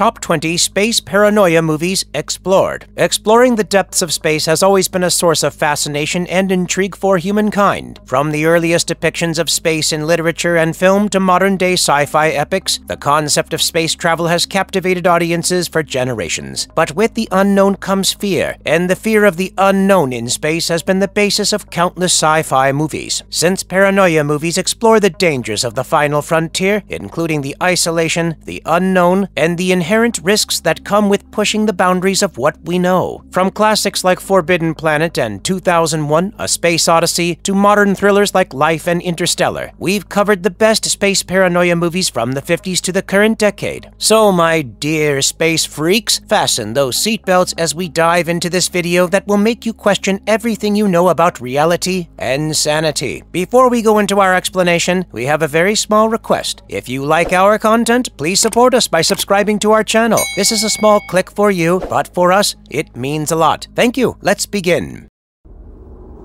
Top 20 Space Paranoia Movies Explored. Exploring the depths of space has always been a source of fascination and intrigue for humankind. From the earliest depictions of space in literature and film to modern day sci fi epics, the concept of space travel has captivated audiences for generations. But with the unknown comes fear, and the fear of the unknown in space has been the basis of countless sci fi movies. Since paranoia movies explore the dangers of the final frontier, including the isolation, the unknown, and the inherent risks that come with pushing the boundaries of what we know. From classics like Forbidden Planet and 2001 A Space Odyssey to modern thrillers like Life and Interstellar, we've covered the best space paranoia movies from the 50s to the current decade. So, my dear space freaks, fasten those seatbelts as we dive into this video that will make you question everything you know about reality and sanity. Before we go into our explanation, we have a very small request. If you like our content, please support us by subscribing to our channel. This is a small click for you, but for us, it means a lot. Thank you. Let's begin.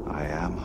I am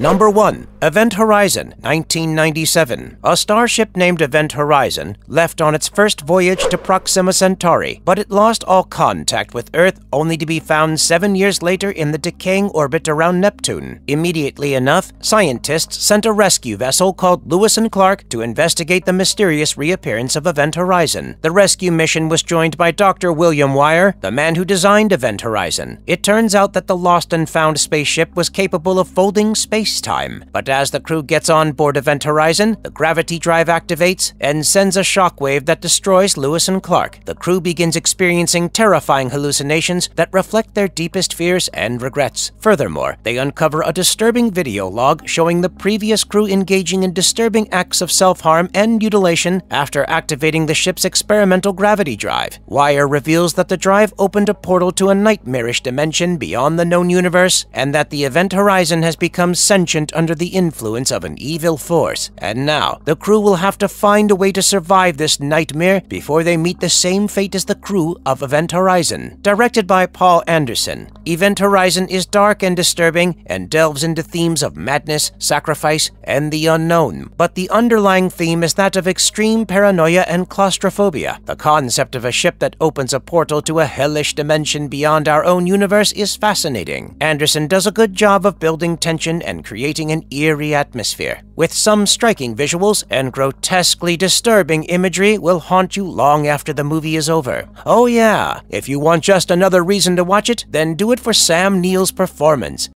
Number 1. Event Horizon, 1997. A starship named Event Horizon left on its first voyage to Proxima Centauri, but it lost all contact with Earth only to be found seven years later in the decaying orbit around Neptune. Immediately enough, scientists sent a rescue vessel called Lewis and Clark to investigate the mysterious reappearance of Event Horizon. The rescue mission was joined by Dr. William Weir, the man who designed Event Horizon. It turns out that the lost and found spaceship was capable of folding space space-time. But as the crew gets on board Event Horizon, the gravity drive activates and sends a shockwave that destroys Lewis and Clark. The crew begins experiencing terrifying hallucinations that reflect their deepest fears and regrets. Furthermore, they uncover a disturbing video log showing the previous crew engaging in disturbing acts of self-harm and mutilation after activating the ship's experimental gravity drive. Weir reveals that the drive opened a portal to a nightmarish dimension beyond the known universe, and that the Event Horizon has become sentient under the influence of an evil force. And now, the crew will have to find a way to survive this nightmare before they meet the same fate as the crew of Event Horizon. Directed by Paul Anderson, Event Horizon is dark and disturbing and delves into themes of madness, sacrifice, and the unknown. But the underlying theme is that of extreme paranoia and claustrophobia. The concept of a ship that opens a portal to a hellish dimension beyond our own universe is fascinating. Anderson does a good job of building tension and creating an eerie atmosphere. With some striking visuals and grotesquely disturbing imagery will haunt you long after the movie is over. Oh yeah, if you want just another reason to watch it, then do it for Sam Neill's performance.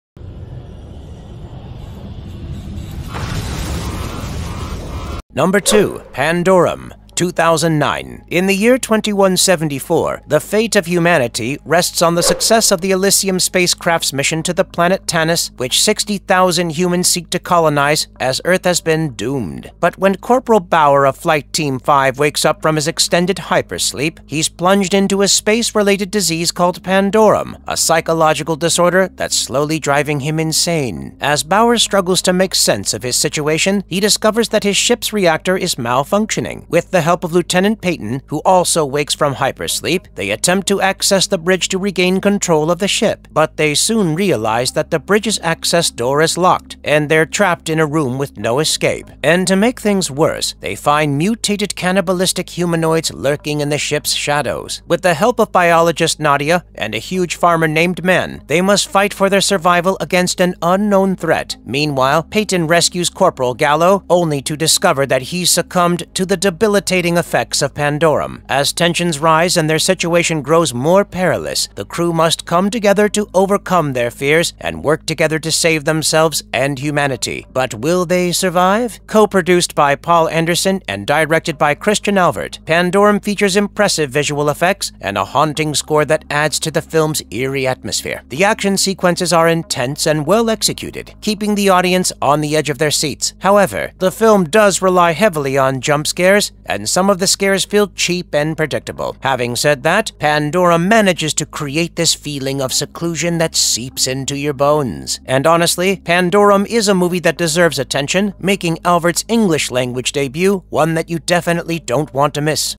Number 2. Pandorum 2009. In the year 2174, the fate of humanity rests on the success of the Elysium spacecraft's mission to the planet Tanis, which 60,000 humans seek to colonize, as Earth has been doomed. But when Corporal Bauer of Flight Team 5 wakes up from his extended hypersleep, he's plunged into a space-related disease called Pandorum, a psychological disorder that's slowly driving him insane. As Bauer struggles to make sense of his situation, he discovers that his ship's reactor is malfunctioning. With the help of Lieutenant Peyton, who also wakes from hypersleep, they attempt to access the bridge to regain control of the ship. But they soon realize that the bridge's access door is locked, and they're trapped in a room with no escape. And to make things worse, they find mutated cannibalistic humanoids lurking in the ship's shadows. With the help of biologist Nadia and a huge farmer named Men, they must fight for their survival against an unknown threat. Meanwhile, Peyton rescues Corporal Gallo, only to discover that he's succumbed to the debilitating devastating effects of Pandorum. As tensions rise and their situation grows more perilous, the crew must come together to overcome their fears and work together to save themselves and humanity. But will they survive? Co-produced by Paul Anderson and directed by Christian Alvart, Pandorum features impressive visual effects and a haunting score that adds to the film's eerie atmosphere. The action sequences are intense and well executed, keeping the audience on the edge of their seats. However, the film does rely heavily on jump scares and and some of the scares feel cheap and predictable. Having said that, Pandorum manages to create this feeling of seclusion that seeps into your bones. And honestly, Pandorum is a movie that deserves attention, making Alvart's English language debut one that you definitely don't want to miss.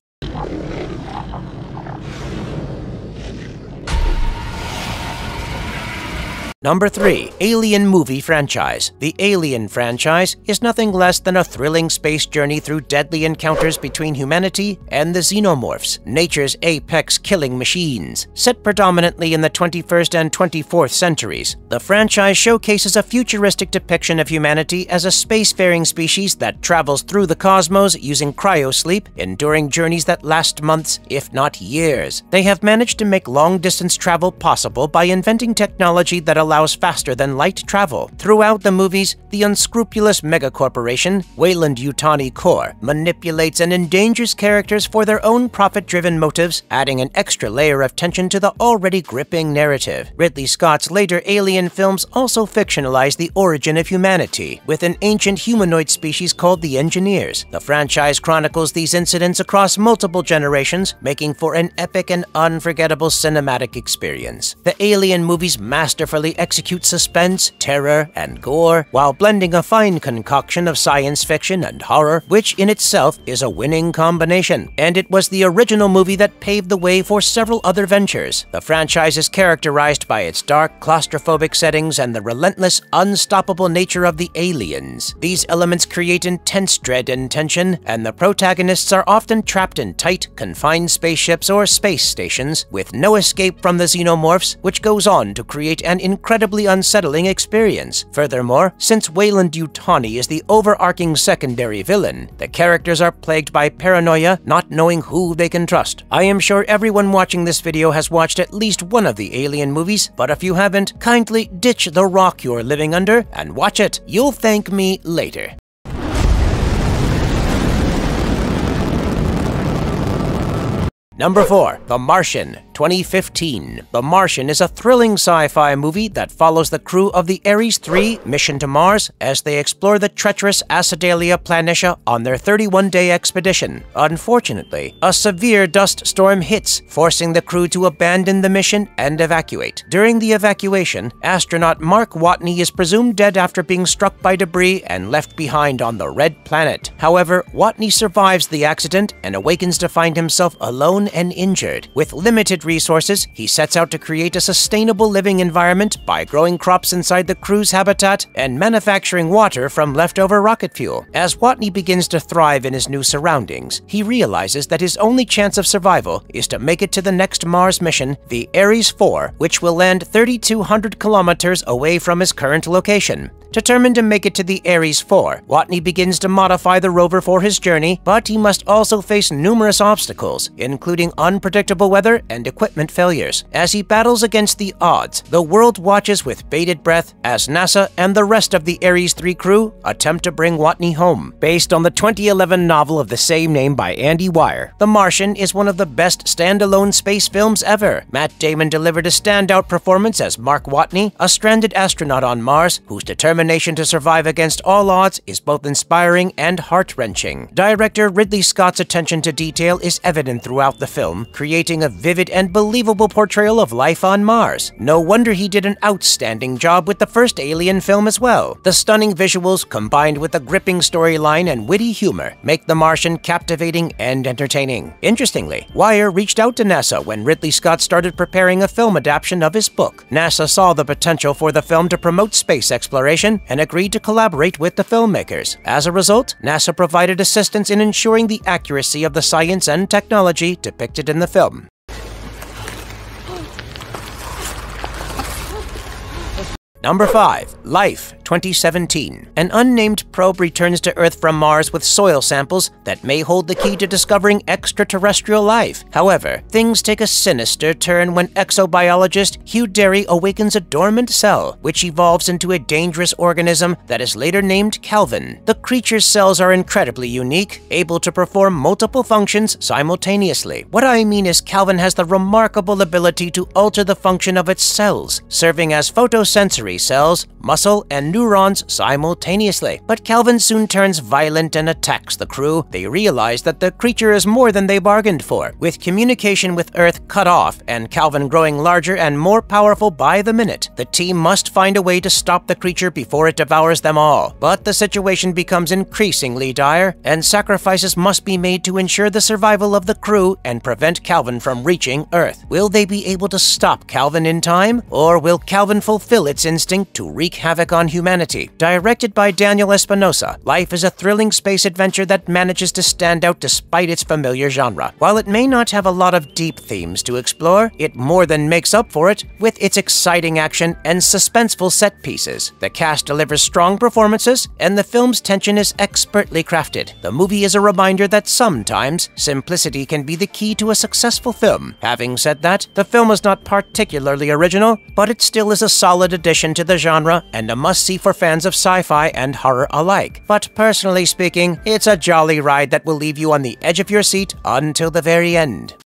Number 3. Alien Movie Franchise The Alien franchise is nothing less than a thrilling space journey through deadly encounters between humanity and the xenomorphs, nature's apex killing machines. Set predominantly in the 21st and 24th centuries, the franchise showcases a futuristic depiction of humanity as a spacefaring species that travels through the cosmos using cryosleep, enduring journeys that last months, if not years. They have managed to make long-distance travel possible by inventing technology that allows allows faster than light travel. Throughout the movies, the unscrupulous megacorporation, Weyland-Yutani Corp, manipulates and endangers characters for their own profit-driven motives, adding an extra layer of tension to the already gripping narrative. Ridley Scott's later Alien films also fictionalize the origin of humanity, with an ancient humanoid species called the Engineers. The franchise chronicles these incidents across multiple generations, making for an epic and unforgettable cinematic experience. The Alien movies masterfully execute suspense, terror, and gore while blending a fine concoction of science fiction and horror, which in itself is a winning combination. And it was the original movie that paved the way for several other ventures. The franchise is characterized by its dark, claustrophobic settings and the relentless, unstoppable nature of the aliens. These elements create intense dread and tension, and the protagonists are often trapped in tight, confined spaceships or space stations with no escape from the xenomorphs, which goes on to create an incredible incredibly unsettling experience. Furthermore, since Weyland-Yutani is the overarching secondary villain, the characters are plagued by paranoia, not knowing who they can trust. I am sure everyone watching this video has watched at least one of the Alien movies, but if you haven't, kindly ditch the rock you're living under and watch it. You'll thank me later. Number 4. The Martian 2015. The Martian is a thrilling sci-fi movie that follows the crew of the Ares 3 mission to Mars as they explore the treacherous Acidalia Planitia on their 31-day expedition. Unfortunately, a severe dust storm hits, forcing the crew to abandon the mission and evacuate. During the evacuation, astronaut Mark Watney is presumed dead after being struck by debris and left behind on the Red Planet. However, Watney survives the accident and awakens to find himself alone and injured. With resources, he sets out to create a sustainable living environment by growing crops inside the crew's habitat and manufacturing water from leftover rocket fuel. As Watney begins to thrive in his new surroundings, he realizes that his only chance of survival is to make it to the next Mars mission, the Ares 4, which will land 3,200 kilometers away from his current location. Determined to make it to the Ares 4, Watney begins to modify the rover for his journey, but he must also face numerous obstacles, including unpredictable weather and equipment failures. As he battles against the odds, the world watches with bated breath as NASA and the rest of the Ares 3 crew attempt to bring Watney home. Based on the 2011 novel of the same name by Andy Weir, The Martian is one of the best standalone space films ever. Matt Damon delivered a standout performance as Mark Watney, a stranded astronaut on Mars whose determination to survive against all odds is both inspiring and heart-wrenching. Director Ridley Scott's attention to detail is evident throughout the film, creating a vivid and believable portrayal of life on Mars. No wonder he did an outstanding job with the first Alien film as well. The stunning visuals, combined with a gripping storyline and witty humor, make The Martian captivating and entertaining. Interestingly, Weir reached out to NASA when Ridley Scott started preparing a film adaptation of his book. NASA saw the potential for the film to promote space exploration and agreed to collaborate with the filmmakers. As a result, NASA provided assistance in ensuring the accuracy of the science and technology depicted in the film. Number 5. Life 2017. An unnamed probe returns to Earth from Mars with soil samples that may hold the key to discovering extraterrestrial life. However, things take a sinister turn when exobiologist Hugh Derry awakens a dormant cell, which evolves into a dangerous organism that is later named Calvin. The creature's cells are incredibly unique, able to perform multiple functions simultaneously. What I mean is Calvin has the remarkable ability to alter the function of its cells, serving as photosensory cells, muscle, and neurons simultaneously. But Calvin soon turns violent and attacks the crew. They realize that the creature is more than they bargained for. With communication with Earth cut off and Calvin growing larger and more powerful by the minute, the team must find a way to stop the creature before it devours them all. But the situation becomes increasingly dire, and sacrifices must be made to ensure the survival of the crew and prevent Calvin from reaching Earth. Will they be able to stop Calvin in time, or will Calvin fulfill its instinct to wreak havoc on humanity? Directed by Daniel Espinosa, Life is a thrilling space adventure that manages to stand out despite its familiar genre. While it may not have a lot of deep themes to explore, it more than makes up for it with its exciting action and suspenseful set pieces. The cast delivers strong performances, and the film's tension is expertly crafted. The movie is a reminder that sometimes simplicity can be the key to a successful film. Having said that, the film is not particularly original, but it still is a solid addition to the genre and a must-see for fans of sci-fi and horror alike. But personally speaking, it's a jolly ride that will leave you on the edge of your seat until the very end.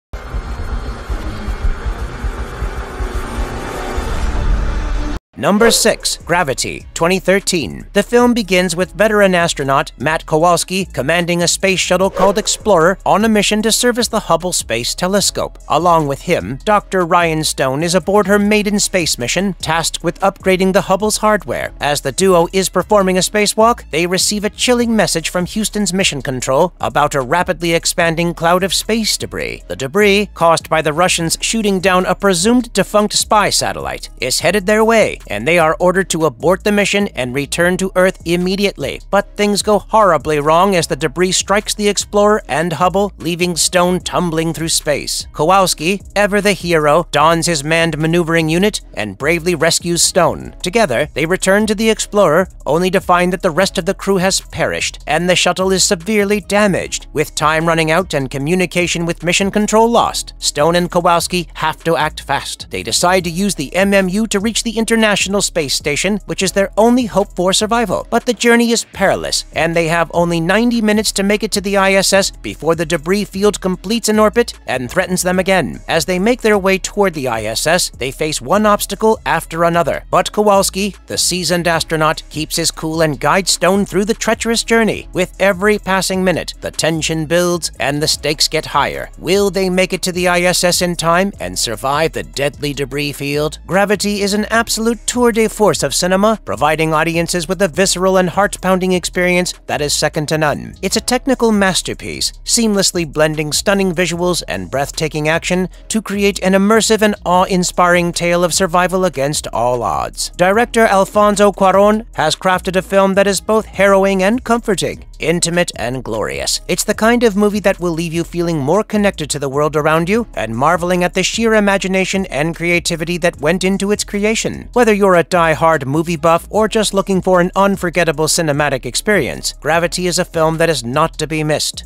Number 6, Gravity, 2013. The film begins with veteran astronaut Matt Kowalski commanding a space shuttle called Explorer on a mission to service the Hubble Space Telescope. Along with him, Dr. Ryan Stone is aboard her maiden space mission, tasked with upgrading the Hubble's hardware. As the duo is performing a spacewalk, they receive a chilling message from Houston's mission control about a rapidly expanding cloud of space debris. The debris, caused by the Russians shooting down a presumed defunct spy satellite, is headed their way and they are ordered to abort the mission and return to Earth immediately. But things go horribly wrong as the debris strikes the Explorer and Hubble, leaving Stone tumbling through space. Kowalski, ever the hero, dons his manned maneuvering unit and bravely rescues Stone. Together, they return to the Explorer, only to find that the rest of the crew has perished and the shuttle is severely damaged. With time running out and communication with mission control lost, Stone and Kowalski have to act fast. They decide to use the MMU to reach the International International Space Station, which is their only hope for survival. But the journey is perilous, and they have only 90 minutes to make it to the ISS before the debris field completes an orbit and threatens them again. As they make their way toward the ISS, they face one obstacle after another. But Kowalski, the seasoned astronaut, keeps his cool and guides Stone through the treacherous journey. With every passing minute, the tension builds and the stakes get higher. Will they make it to the ISS in time and survive the deadly debris field? Gravity is an absolute tour de force of cinema, providing audiences with a visceral and heart-pounding experience that is second to none. It's a technical masterpiece, seamlessly blending stunning visuals and breathtaking action to create an immersive and awe-inspiring tale of survival against all odds. Director Alfonso Cuarón has crafted a film that is both harrowing and comforting, intimate and glorious. It's the kind of movie that will leave you feeling more connected to the world around you and marveling at the sheer imagination and creativity that went into its creation. Whether you're a die-hard movie buff or just looking for an unforgettable cinematic experience, Gravity is a film that is not to be missed.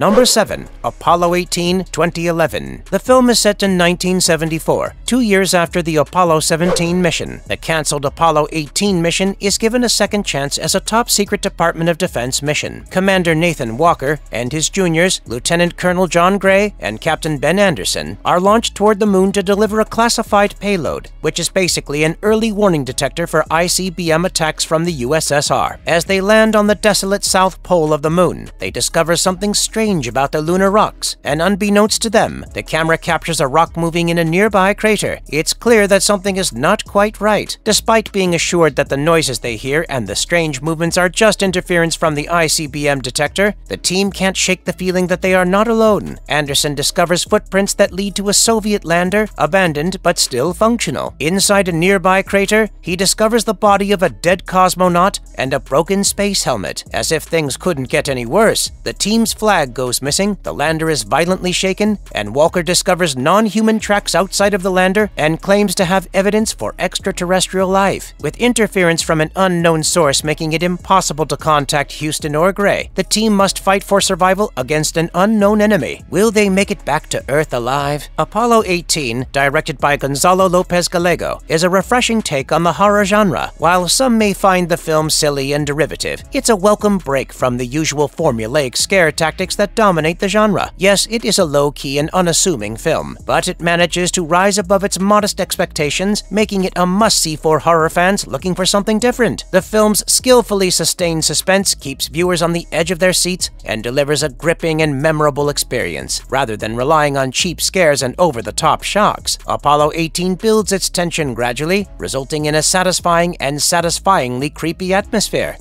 Number 7. Apollo 18, 2011. The film is set in 1974, two years after the Apollo 17 mission. The cancelled Apollo 18 mission is given a second chance as a top-secret Department of Defense mission. Commander Nathan Walker and his juniors, Lieutenant Colonel John Gray and Captain Ben Anderson, are launched toward the moon to deliver a classified payload, which is basically an early warning detector for ICBM attacks from the USSR. As they land on the desolate south pole of the moon, they discover something strange strange about the lunar rocks, and unbeknownst to them, the camera captures a rock moving in a nearby crater. It's clear that something is not quite right. Despite being assured that the noises they hear and the strange movements are just interference from the ICBM detector, the team can't shake the feeling that they are not alone. Anderson discovers footprints that lead to a Soviet lander, abandoned but still functional. Inside a nearby crater, he discovers the body of a dead cosmonaut and a broken space helmet. As if things couldn't get any worse, the team's flag goes missing, the lander is violently shaken, and Walker discovers non-human tracks outside of the lander and claims to have evidence for extraterrestrial life. With interference from an unknown source making it impossible to contact Houston or Gray, the team must fight for survival against an unknown enemy. Will they make it back to Earth alive? Apollo 18, directed by Gonzalo Lopez Gallego, is a refreshing take on the horror genre. While some may find the film silly and derivative, it's a welcome break from the usual formulaic scare tactics that that dominate the genre. Yes, it is a low-key and unassuming film, but it manages to rise above its modest expectations, making it a must-see for horror fans looking for something different. The film's skillfully sustained suspense keeps viewers on the edge of their seats and delivers a gripping and memorable experience, rather than relying on cheap scares and over-the-top shocks. Apollo 18 builds its tension gradually, resulting in a satisfying and satisfyingly creepy atmosphere.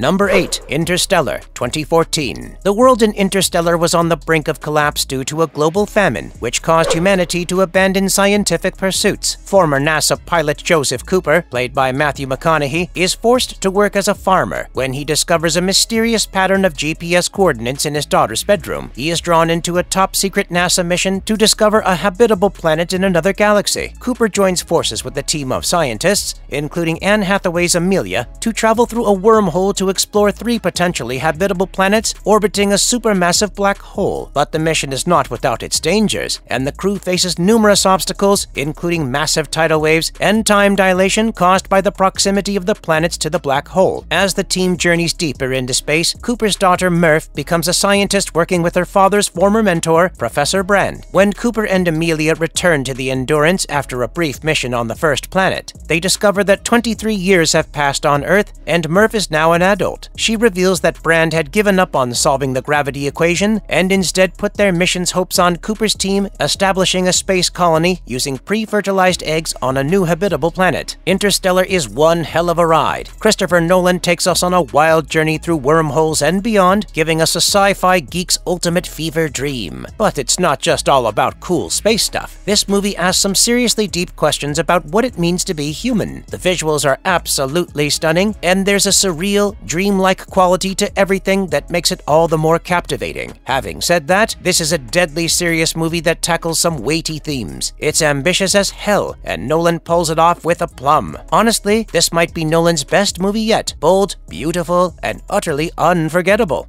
Number 8. Interstellar, 2014. The world in Interstellar was on the brink of collapse due to a global famine, which caused humanity to abandon scientific pursuits. Former NASA pilot Joseph Cooper, played by Matthew McConaughey, is forced to work as a farmer when he discovers a mysterious pattern of GPS coordinates in his daughter's bedroom. He is drawn into a top-secret NASA mission to discover a habitable planet in another galaxy. Cooper joins forces with a team of scientists, including Anne Hathaway's Amelia, to travel through a wormhole to explore three potentially habitable planets orbiting a supermassive black hole. But the mission is not without its dangers, and the crew faces numerous obstacles, including massive tidal waves and time dilation caused by the proximity of the planets to the black hole. As the team journeys deeper into space, Cooper's daughter Murph becomes a scientist working with her father's former mentor, Professor Brand. When Cooper and Amelia return to the Endurance after a brief mission on the first planet, they discover that 23 years have passed on Earth, and Murph is now an adult. She reveals that Brand had given up on solving the gravity equation and instead put their mission's hopes on Cooper's team establishing a space colony using pre-fertilized eggs on a new habitable planet. Interstellar is one hell of a ride. Christopher Nolan takes us on a wild journey through wormholes and beyond, giving us a sci-fi geek's ultimate fever dream. But it's not just all about cool space stuff. This movie asks some seriously deep questions about what it means to be human. The visuals are absolutely stunning, and there's a surreal, dreamlike quality to everything that makes it all the more captivating. Having said that, this is a deadly serious movie that tackles some weighty themes. It's ambitious as hell, and Nolan pulls it off with aplomb. Honestly, this might be Nolan's best movie yet. Bold, beautiful, and utterly unforgettable.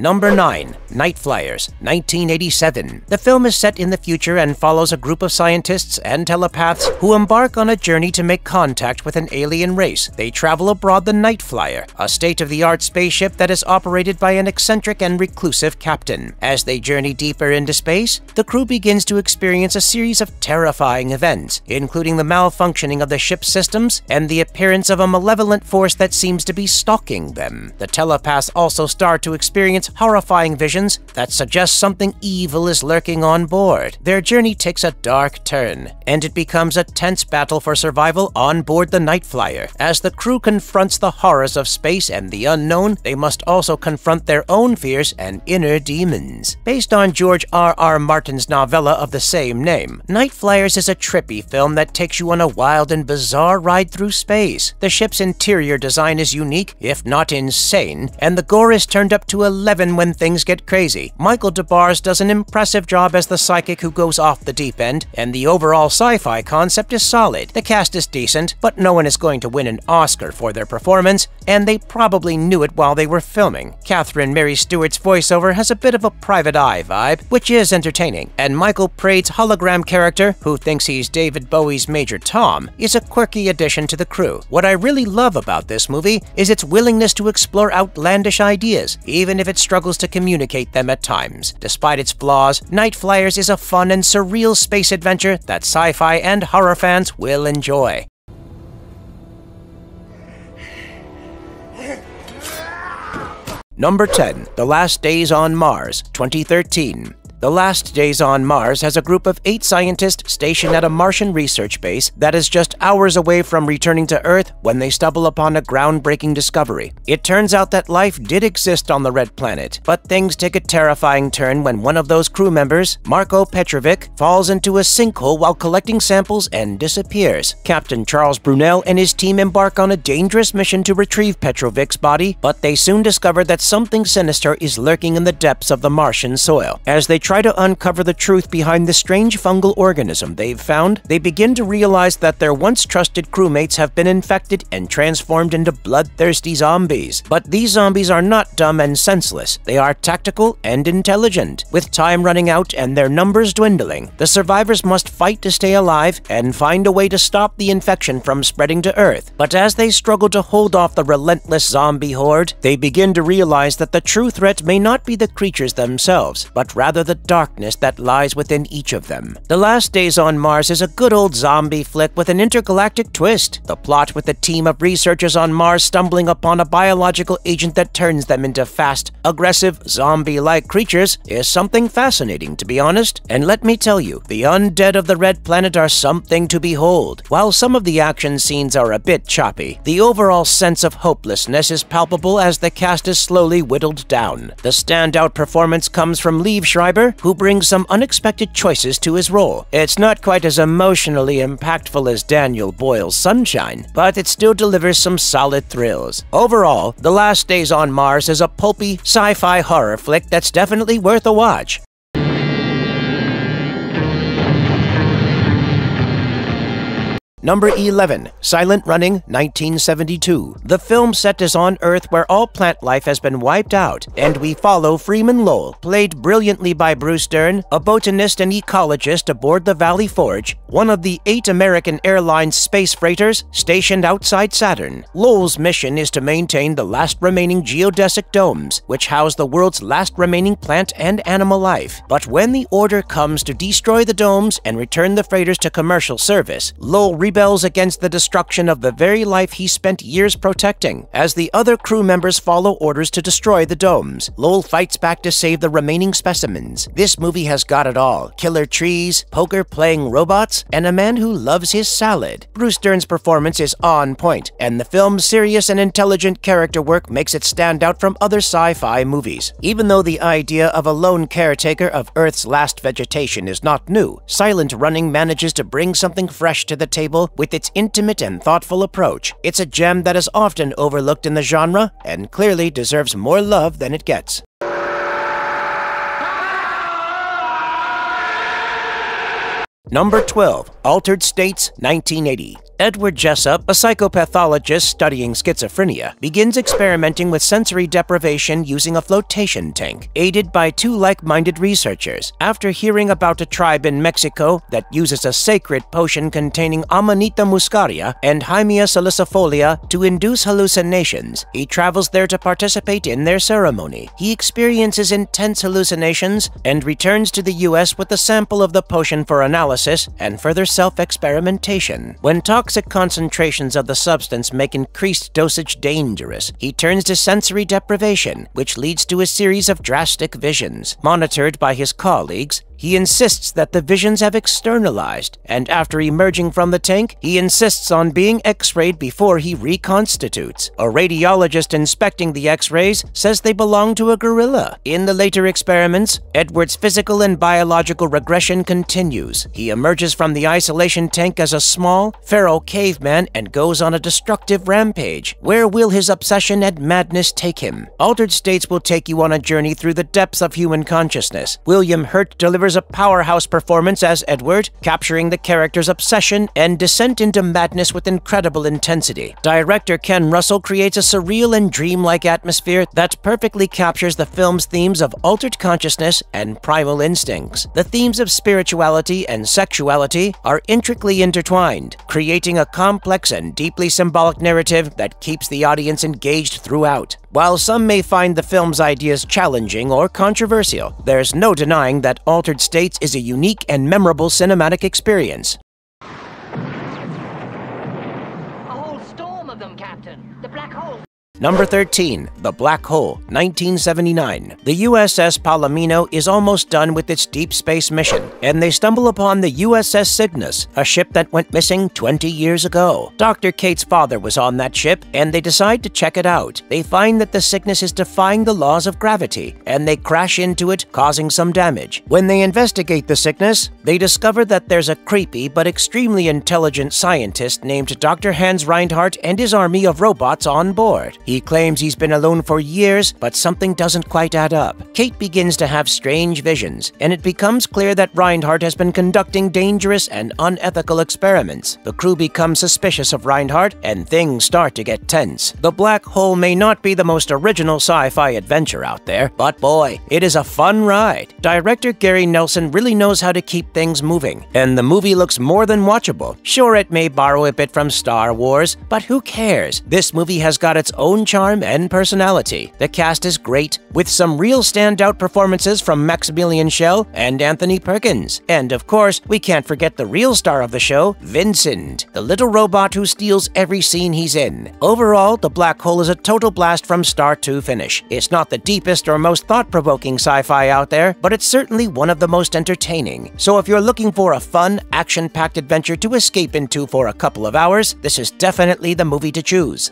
Number 9. Night Flyers, 1987. The film is set in the future and follows a group of scientists and telepaths who embark on a journey to make contact with an alien race. They travel aboard the Night Flyer, a state-of-the-art spaceship that is operated by an eccentric and reclusive captain. As they journey deeper into space, the crew begins to experience a series of terrifying events, including the malfunctioning of the ship's systems and the appearance of a malevolent force that seems to be stalking them. The telepaths also start to experience horrifying visions that suggest something evil is lurking on board. Their journey takes a dark turn, and it becomes a tense battle for survival on board the Night Flyer. As the crew confronts the horrors of space and the unknown, they must also confront their own fears and inner demons. Based on George R. R. Martin's novella of the same name, Night Flyers is a trippy film that takes you on a wild and bizarre ride through space. The ship's interior design is unique, if not insane, and the gore is turned up to 11 when things get crazy. Michael Des Barres does an impressive job as the psychic who goes off the deep end, and the overall sci-fi concept is solid. The cast is decent, but no one is going to win an Oscar for their performance, and they probably knew it while they were filming. Catherine Mary Stewart's voiceover has a bit of a private eye vibe, which is entertaining, and Michael Praed's hologram character, who thinks he's David Bowie's Major Tom, is a quirky addition to the crew. What I really love about this movie is its willingness to explore outlandish ideas, even if it struggles to communicate them at times. Despite its flaws, Night Flyers is a fun and surreal space adventure that sci-fi and horror fans will enjoy. Number 10. The Last Days on Mars, 2013. The Last Days on Mars has a group of eight scientists stationed at a Martian research base that is just hours away from returning to Earth when they stumble upon a groundbreaking discovery. It turns out that life did exist on the Red Planet, but things take a terrifying turn when one of those crew members, Marco Petrovic, falls into a sinkhole while collecting samples and disappears. Captain Charles Brunel and his team embark on a dangerous mission to retrieve Petrovic's body, but they soon discover that something sinister is lurking in the depths of the Martian soil. As they try to uncover the truth behind the strange fungal organism they've found, they begin to realize that their once trusted crewmates have been infected and transformed into bloodthirsty zombies. But these zombies are not dumb and senseless. They are tactical and intelligent. With time running out and their numbers dwindling, the survivors must fight to stay alive and find a way to stop the infection from spreading to Earth. But as they struggle to hold off the relentless zombie horde, they begin to realize that the true threat may not be the creatures themselves, but rather the darkness that lies within each of them. The Last Days on Mars is a good old zombie flick with an intergalactic twist. The plot with a team of researchers on Mars stumbling upon a biological agent that turns them into fast, aggressive, zombie-like creatures is something fascinating, to be honest. And let me tell you, the undead of the Red Planet are something to behold. While some of the action scenes are a bit choppy, the overall sense of hopelessness is palpable as the cast is slowly whittled down. The standout performance comes from Liev Schreiber, who brings some unexpected choices to his role. It's not quite as emotionally impactful as Daniel Boyle's Sunshine, but it still delivers some solid thrills. Overall, The Last Days on Mars is a pulpy, sci-fi horror flick that's definitely worth a watch. Number 11, Silent Running, 1972. The film set is on Earth where all plant life has been wiped out, and we follow Freeman Lowell, played brilliantly by Bruce Dern, a botanist and ecologist aboard the Valley Forge, one of the eight American Airlines space freighters stationed outside Saturn. Lowell's mission is to maintain the last remaining geodesic domes, which house the world's last remaining plant and animal life. But when the order comes to destroy the domes and return the freighters to commercial service, Lowell rebels against the destruction of the very life he spent years protecting. As the other crew members follow orders to destroy the domes, Lowell fights back to save the remaining specimens. This movie has got it all killer trees, poker playing robots, and a man who loves his salad. Bruce Dern's performance is on point, and the film's serious and intelligent character work makes it stand out from other sci fi movies. Even though the idea of a lone caretaker of Earth's last vegetation is not new, Silent Running manages to bring something fresh to the table with its intimate and thoughtful approach. It's a gem that is often overlooked in the genre and clearly deserves more love than it gets. Number 12, Altered States, 1980. Edward Jessup, a psychopathologist studying schizophrenia, begins experimenting with sensory deprivation using a flotation tank, aided by two like-minded researchers. After hearing about a tribe in Mexico that uses a sacred potion containing Amanita muscaria and Heimia salicifolia to induce hallucinations, he travels there to participate in their ceremony. He experiences intense hallucinations and returns to the US with a sample of the potion for analysis and further self-experimentation. When toxic concentrations of the substance make increased dosage dangerous, he turns to sensory deprivation, which leads to a series of drastic visions. Monitored by his colleagues, he insists that the visions have externalized, and after emerging from the tank, he insists on being x-rayed before he reconstitutes. A radiologist inspecting the x-rays says they belong to a gorilla. In the later experiments, Edward's physical and biological regression continues. He emerges from the isolation tank as a small, feral caveman and goes on a destructive rampage. Where will his obsession and madness take him? Altered States will take you on a journey through the depths of human consciousness. William Hurt delivers a powerhouse performance as Edward, capturing the character's obsession and descent into madness with incredible intensity. Director Ken Russell creates a surreal and dreamlike atmosphere that perfectly captures the film's themes of altered consciousness and primal instincts. The themes of spirituality and sexuality are intricately intertwined, creating a complex and deeply symbolic narrative that keeps the audience engaged throughout. While some may find the film's ideas challenging or controversial, there's no denying that Altered States is a unique and memorable cinematic experience. A whole storm of them, Captain. The black hole. Number 13, The Black Hole, 1979. The USS Palomino is almost done with its deep space mission, and they stumble upon the USS Cygnus, a ship that went missing 20 years ago. Dr. Kate's father was on that ship, and they decide to check it out. They find that the Cygnus is defying the laws of gravity, and they crash into it, causing some damage. When they investigate the Cygnus, they discover that there's a creepy but extremely intelligent scientist named Dr. Hans Reinhardt and his army of robots on board. He claims he's been alone for years, but something doesn't quite add up. Kate begins to have strange visions, and it becomes clear that Reinhardt has been conducting dangerous and unethical experiments. The crew becomes suspicious of Reinhardt, and things start to get tense. The Black Hole may not be the most original sci fi adventure out there, but boy, it is a fun ride. Director Gary Nelson really knows how to keep things moving, and the movie looks more than watchable. Sure, it may borrow a bit from Star Wars, but who cares? This movie has got its own charm and personality. The cast is great, with some real standout performances from Maximilian Schell and Anthony Perkins. And of course, we can't forget the real star of the show, Vincent, the little robot who steals every scene he's in. Overall, The Black Hole is a total blast from start to finish. It's not the deepest or most thought provoking sci fi out there, but it's certainly one of the most entertaining. So if you're looking for a fun, action packed adventure to escape into for a couple of hours, this is definitely the movie to choose.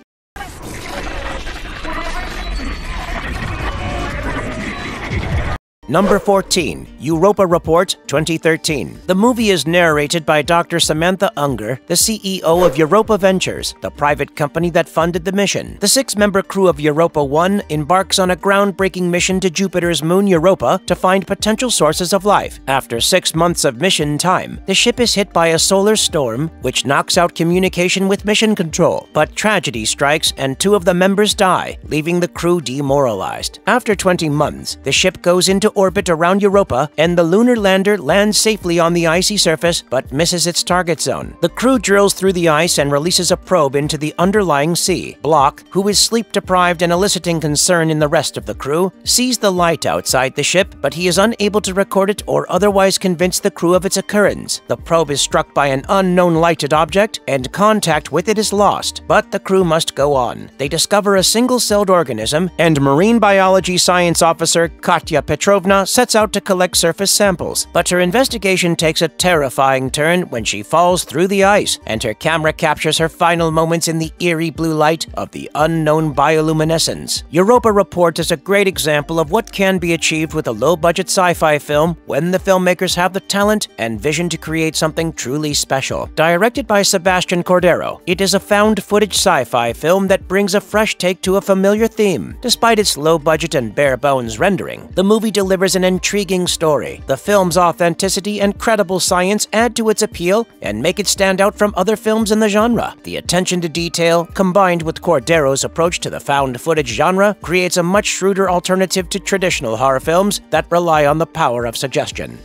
Number 14, Europa Report 2013. The movie is narrated by Dr. Samantha Unger, the CEO of Europa Ventures, the private company that funded the mission. The six member crew of Europa 1 embarks on a groundbreaking mission to Jupiter's moon Europa to find potential sources of life. After six months of mission time, the ship is hit by a solar storm, which knocks out communication with mission control. But tragedy strikes and two of the members die, leaving the crew demoralized. After 20 months, the ship goes into orbit around Europa, and the lunar lander lands safely on the icy surface but misses its target zone. The crew drills through the ice and releases a probe into the underlying sea. Block, who is sleep deprived and eliciting concern in the rest of the crew, sees the light outside the ship, but he is unable to record it or otherwise convince the crew of its occurrence. The probe is struck by an unknown lighted object, and contact with it is lost, but the crew must go on. They discover a single celled organism, and marine biology science officer Katya Petrovna sets out to collect surface samples, but her investigation takes a terrifying turn when she falls through the ice, and her camera captures her final moments in the eerie blue light of the unknown bioluminescence. Europa Report is a great example of what can be achieved with a low-budget sci-fi film when the filmmakers have the talent and vision to create something truly special. Directed by Sebastian Cordero, it is a found-footage sci-fi film that brings a fresh take to a familiar theme. Despite its low budget and bare-bones rendering, the movie delivers delivers an intriguing story. The film's authenticity and credible science add to its appeal and make it stand out from other films in the genre. The attention to detail, combined with Cordero's approach to the found footage genre, creates a much shrewder alternative to traditional horror films that rely on the power of suggestion.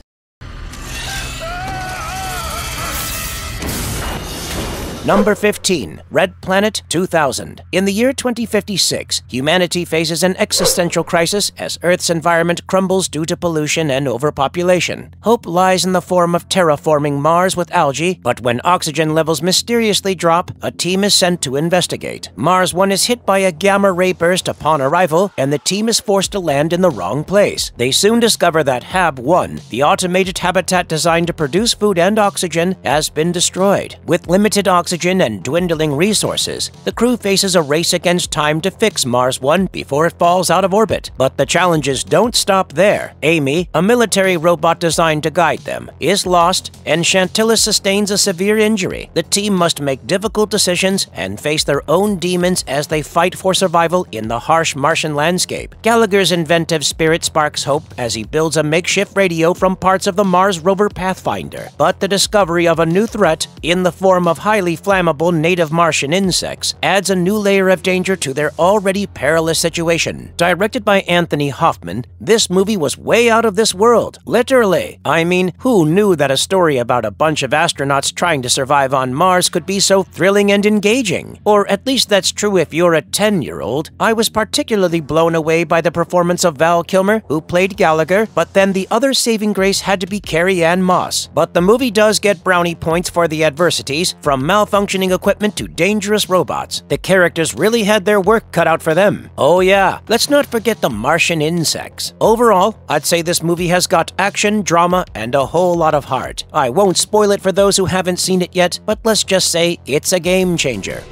Number 15, Red Planet 2000. In the year 2056, humanity faces an existential crisis as Earth's environment crumbles due to pollution and overpopulation. Hope lies in the form of terraforming Mars with algae, but when oxygen levels mysteriously drop, a team is sent to investigate. Mars 1 is hit by a gamma ray burst upon arrival, and the team is forced to land in the wrong place. They soon discover that HAB 1, the automated habitat designed to produce food and oxygen, has been destroyed. With limited oxygen, oxygen and dwindling resources, the crew faces a race against time to fix Mars 1 before it falls out of orbit. But the challenges don't stop there. Amy, a military robot designed to guide them, is lost, and Chantilly sustains a severe injury. The team must make difficult decisions and face their own demons as they fight for survival in the harsh Martian landscape. Gallagher's inventive spirit sparks hope as he builds a makeshift radio from parts of the Mars rover Pathfinder. But the discovery of a new threat, in the form of highly flammable native Martian insects adds a new layer of danger to their already perilous situation. Directed by Anthony Hoffman, this movie was way out of this world. Literally. I mean, who knew that a story about a bunch of astronauts trying to survive on Mars could be so thrilling and engaging? Or at least that's true if you're a 10 year old. I was particularly blown away by the performance of Val Kilmer, who played Gallagher, but then the other saving grace had to be Carrie-Anne Moss. But the movie does get brownie points for the adversities, from malfunctioning functioning equipment to dangerous robots. The characters really had their work cut out for them. Oh yeah, let's not forget the Martian insects. Overall, I'd say this movie has got action, drama, and a whole lot of heart. I won't spoil it for those who haven't seen it yet, but let's just say it's a game changer.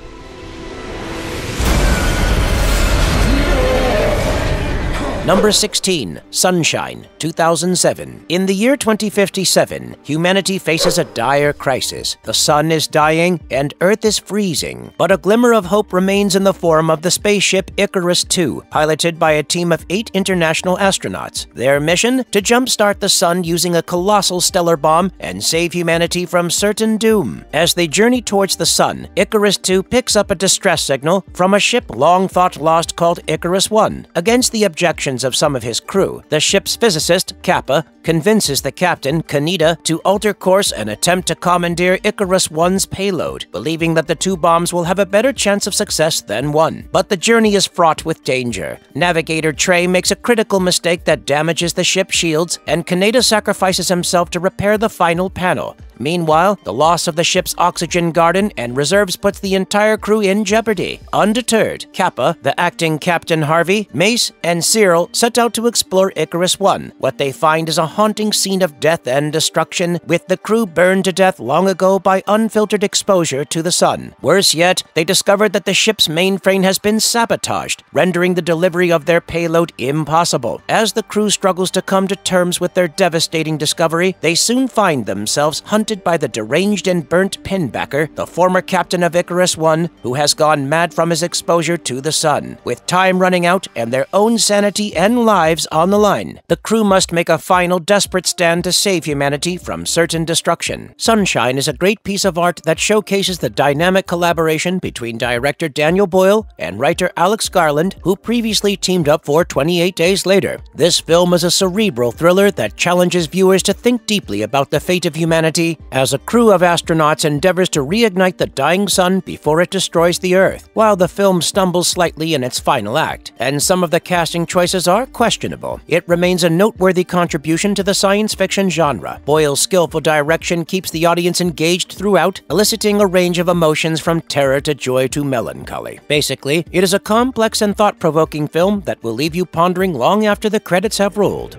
Number 16, Sunshine, 2007. In the year 2057, humanity faces a dire crisis. The sun is dying and Earth is freezing. But a glimmer of hope remains in the form of the spaceship Icarus II, piloted by a team of eight international astronauts. Their mission? To jumpstart the sun using a colossal stellar bomb and save humanity from certain doom. As they journey towards the sun, Icarus II picks up a distress signal from a ship long thought lost called Icarus I. Against the objections of some of his crew, the ship's physicist, Capa, convinces the captain, Kaneda, to alter course and attempt to commandeer Icarus 1's payload, believing that the two bombs will have a better chance of success than one. But the journey is fraught with danger. Navigator Trey makes a critical mistake that damages the ship's shields, and Kaneda sacrifices himself to repair the final panel. Meanwhile, the loss of the ship's oxygen garden and reserves puts the entire crew in jeopardy. Undeterred, Capa, the acting Captain Harvey, Mace, and Searle set out to explore Icarus 1. What they find is a haunting scene of death and destruction, with the crew burned to death long ago by unfiltered exposure to the sun. Worse yet, they discovered that the ship's mainframe has been sabotaged, rendering the delivery of their payload impossible. As the crew struggles to come to terms with their devastating discovery, they soon find themselves hunted by the deranged and burnt Pinbacker, the former captain of Icarus One, who has gone mad from his exposure to the sun. With time running out and their own sanity and lives on the line, the crew must make a final desperate stand to save humanity from certain destruction. Sunshine is a great piece of art that showcases the dynamic collaboration between director Daniel Boyle and writer Alex Garland, who previously teamed up for 28 Days Later. This film is a cerebral thriller that challenges viewers to think deeply about the fate of humanity as a crew of astronauts endeavors to reignite the dying sun before it destroys the Earth, while the film stumbles slightly in its final act, and some of the casting choices are questionable. It remains a noteworthy contribution to the science fiction genre. Boyle's skillful direction keeps the audience engaged throughout, eliciting a range of emotions from terror to joy to melancholy. Basically, it is a complex and thought provoking film that will leave you pondering long after the credits have rolled.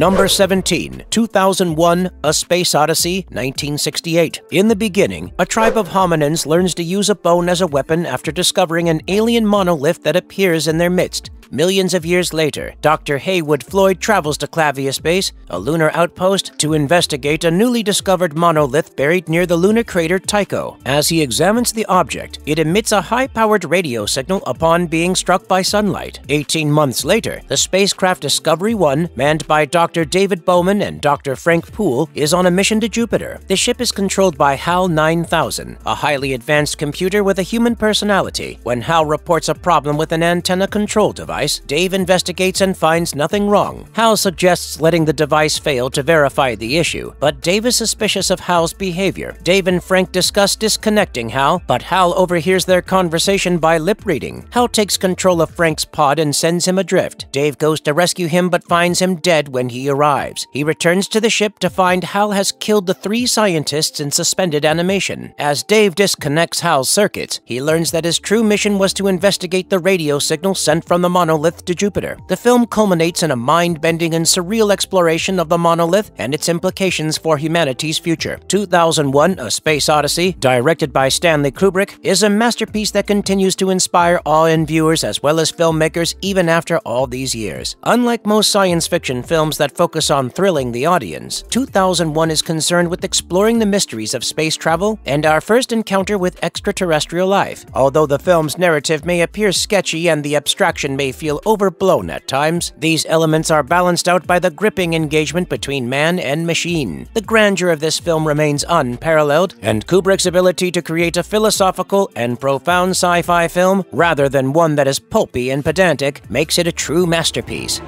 Number 17, 2001 A Space Odyssey, 1968. In the beginning, a tribe of hominins learns to use a bone as a weapon after discovering an alien monolith that appears in their midst. Millions of years later, Dr. Heywood Floyd travels to Clavius Base, a lunar outpost, to investigate a newly discovered monolith buried near the lunar crater Tycho. As he examines the object, it emits a high-powered radio signal upon being struck by sunlight. 18 months later, the spacecraft Discovery 1, manned by Dr. David Bowman and Dr. Frank Poole, is on a mission to Jupiter. The ship is controlled by HAL 9000, a highly advanced computer with a human personality. When HAL reports a problem with an antenna control device, Dave investigates and finds nothing wrong. Hal suggests letting the device fail to verify the issue, but Dave is suspicious of Hal's behavior. Dave and Frank discuss disconnecting Hal, but Hal overhears their conversation by lip reading. Hal takes control of Frank's pod and sends him adrift. Dave goes to rescue him but finds him dead when he arrives. He returns to the ship to find Hal has killed the three scientists in suspended animation. As Dave disconnects Hal's circuits, he learns that his true mission was to investigate the radio signal sent from the monolith monolith to Jupiter. The film culminates in a mind-bending and surreal exploration of the monolith and its implications for humanity's future. 2001 A Space Odyssey, directed by Stanley Kubrick, is a masterpiece that continues to inspire awe in viewers as well as filmmakers even after all these years. Unlike most science fiction films that focus on thrilling the audience, 2001 is concerned with exploring the mysteries of space travel and our first encounter with extraterrestrial life. Although the film's narrative may appear sketchy and the abstraction may feel overblown at times, these elements are balanced out by the gripping engagement between man and machine. The grandeur of this film remains unparalleled, and Kubrick's ability to create a philosophical and profound sci-fi film, rather than one that is pulpy and pedantic, makes it a true masterpiece.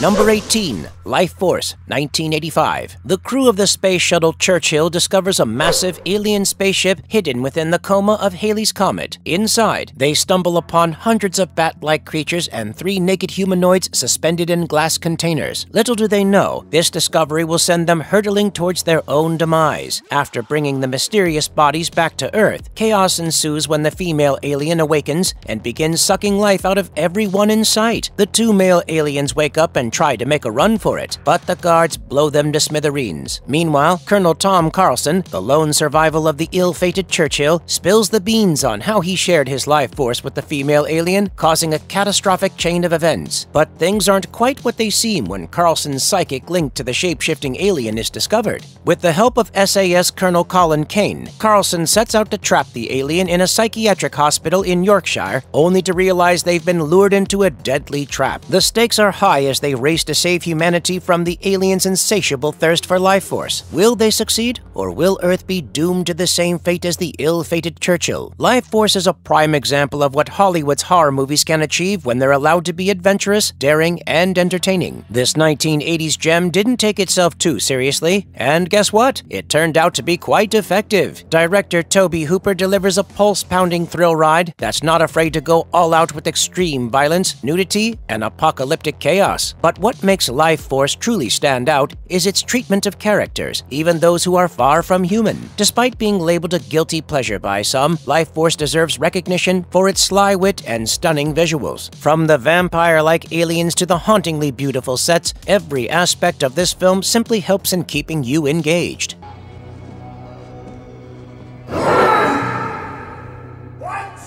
Number 18, Life Force, 1985. The crew of the space shuttle Churchill discovers a massive alien spaceship hidden within the coma of Halley's Comet. Inside, they stumble upon hundreds of bat-like creatures and three naked humanoids suspended in glass containers. Little do they know, this discovery will send them hurtling towards their own demise. After bringing the mysterious bodies back to Earth, chaos ensues when the female alien awakens and begins sucking life out of everyone in sight. The two male aliens wake up and try to make a run for it, but the guards blow them to smithereens. Meanwhile, Colonel Tom Carlson, the lone survival of the ill-fated Churchill, spills the beans on how he shared his life force with the female alien, causing a catastrophic chain of events. But things aren't quite what they seem when Carlson's psychic link to the shape-shifting alien is discovered. With the help of SAS Colonel Colin Caine, Carlson sets out to trap the alien in a psychiatric hospital in Yorkshire, only to realize they've been lured into a deadly trap. The stakes are high as they race to save humanity from the alien's insatiable thirst for life force. Will they succeed, or will Earth be doomed to the same fate as the ill-fated Churchill? Life Force is a prime example of what Hollywood's horror movies can achieve when they're allowed to be adventurous, daring, and entertaining. This 1980s gem didn't take itself too seriously, and guess what? It turned out to be quite effective. Director Tobe Hooper delivers a pulse-pounding thrill ride that's not afraid to go all out with extreme violence, nudity, and apocalyptic chaos. But what makes Life Force truly stand out is its treatment of characters, even those who are far from human. Despite being labeled a guilty pleasure by some, Life Force deserves recognition for its sly wit and stunning visuals. From the vampire-like aliens to the hauntingly beautiful sets, every aspect of this film simply helps in keeping you engaged.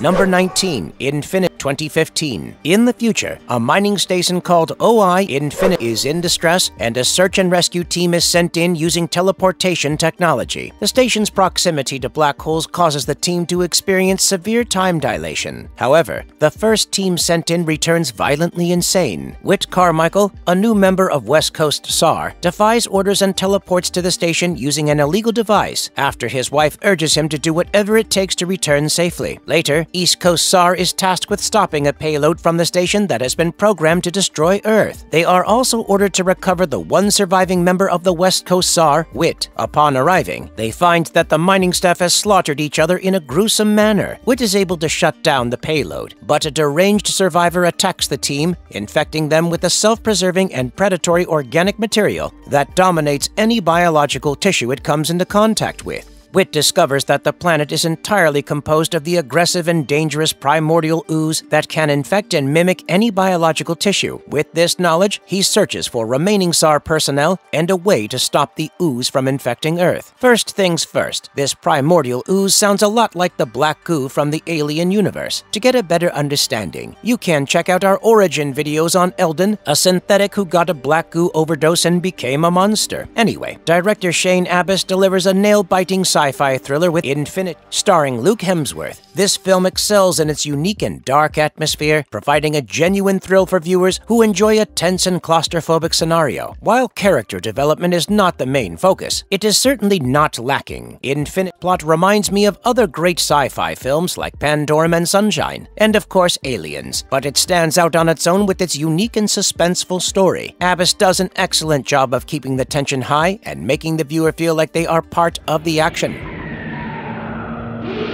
Number 19, Infinite 2015. In the future, a mining station called OI Infinite is in distress, and a search and rescue team is sent in using teleportation technology. The station's proximity to black holes causes the team to experience severe time dilation. However, the first team sent in returns violently insane. Whit Carmichael, a new member of West Coast SAR, defies orders and teleports to the station using an illegal device after his wife urges him to do whatever it takes to return safely. Later, East Coast SAR is tasked with stopping a payload from the station that has been programmed to destroy Earth. They are also ordered to recover the one surviving member of the West Coast SAR, Whit. Upon arriving, they find that the mining staff has slaughtered each other in a gruesome manner. Whit is able to shut down the payload, but a deranged survivor attacks the team, infecting them with a self-preserving and predatory organic material that dominates any biological tissue it comes into contact with. Whit discovers that the planet is entirely composed of the aggressive and dangerous primordial ooze that can infect and mimic any biological tissue. With this knowledge, he searches for remaining SAR personnel and a way to stop the ooze from infecting Earth. First things first, this primordial ooze sounds a lot like the black goo from the Alien universe. To get a better understanding, you can check out our origin videos on Eldon, a synthetic who got a black goo overdose and became a monster. Anyway, director Shane Abbess delivers a nail-biting sci sci-fi thriller with Infinite, starring Luke Hemsworth. This film excels in its unique and dark atmosphere, providing a genuine thrill for viewers who enjoy a tense and claustrophobic scenario. While character development is not the main focus, it is certainly not lacking. Infinite plot reminds me of other great sci-fi films like Pandorum and Sunshine, and of course Aliens, but it stands out on its own with its unique and suspenseful story. Abbess does an excellent job of keeping the tension high and making the viewer feel like they are part of the action. Yeah.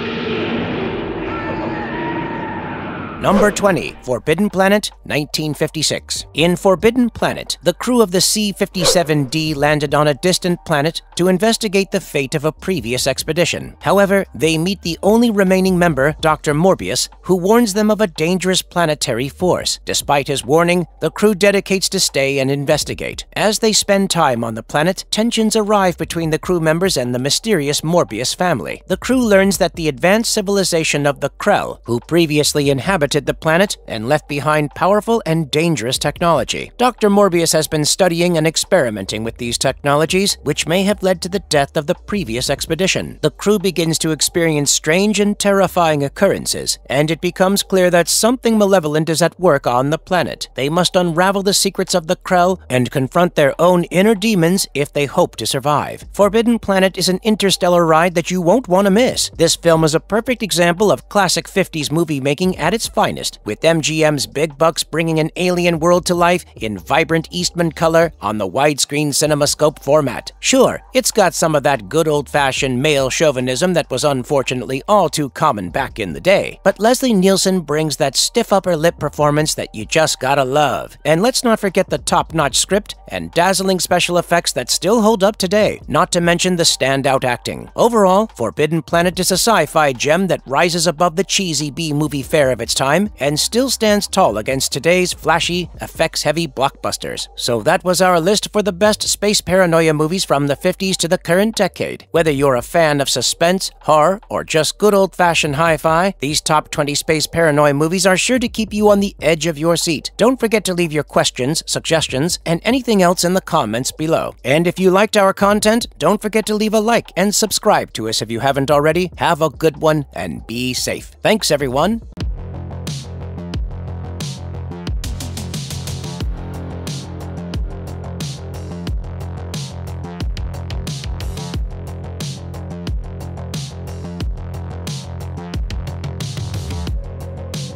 Number 20, Forbidden Planet, 1956. In Forbidden Planet, the crew of the C-57D landed on a distant planet to investigate the fate of a previous expedition. However, they meet the only remaining member, Dr. Morbius, who warns them of a dangerous planetary force. Despite his warning, the crew dedicates to stay and investigate. As they spend time on the planet, tensions arrive between the crew members and the mysterious Morbius family. The crew learns that the advanced civilization of the Krell, who previously the planet and left behind powerful and dangerous technology. Dr. Morbius has been studying and experimenting with these technologies, which may have led to the death of the previous expedition. The crew begins to experience strange and terrifying occurrences, and it becomes clear that something malevolent is at work on the planet. They must unravel the secrets of the Krell and confront their own inner demons if they hope to survive. Forbidden Planet is an interstellar ride that you won't want to miss. This film is a perfect example of classic 50s movie making at its finest, with MGM's big bucks bringing an alien world to life in vibrant Eastman color on the widescreen CinemaScope format. Sure, it's got some of that good old-fashioned male chauvinism that was unfortunately all too common back in the day, but Leslie Nielsen brings that stiff upper lip performance that you just gotta love. And let's not forget the top-notch script and dazzling special effects that still hold up today, not to mention the standout acting. Overall, Forbidden Planet is a sci-fi gem that rises above the cheesy B-movie fare of its time time and still stands tall against today's flashy, effects heavy blockbusters. So that was our list for the best space paranoia movies from the 50s to the current decade. Whether you're a fan of suspense, horror, or just good old fashioned hi fi, these top 20 space paranoia movies are sure to keep you on the edge of your seat. Don't forget to leave your questions, suggestions, and anything else in the comments below. And if you liked our content, don't forget to leave a like and subscribe to us if you haven't already. Have a good one and be safe. Thanks, everyone.